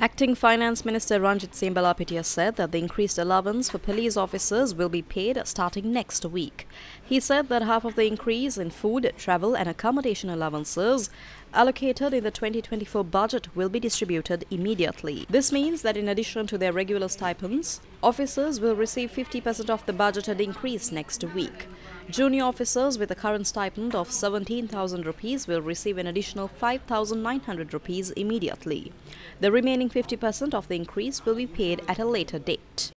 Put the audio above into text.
Acting Finance Minister Ranjith Siyambalapitiya said that the increased allowance for police officers will be paid starting next week. He said that half of the increase in food, travel and accommodation allowances allocated in the 2024 budget will be distributed immediately. This means that in addition to their regular stipends, officers will receive 50% of the budgeted increase next week. Junior officers with a current stipend of 17,000 rupees will receive an additional 5,900 rupees immediately. The remaining 50% of the increase will be paid at a later date.